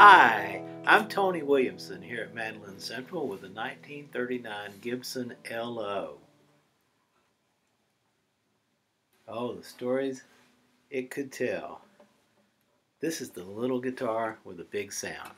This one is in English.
Hi, I'm Tony Williamson here at Mandolin Central with a 1939 Gibson LO. Oh, the stories it could tell. This is the little guitar with a big sound.